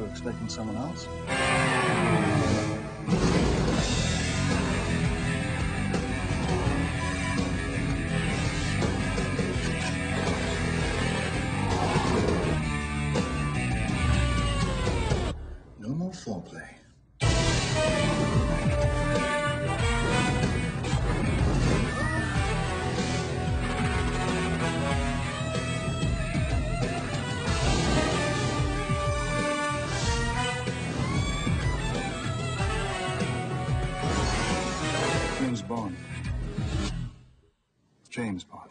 were expecting someone else. No more foreplay. James Bond. James Bond.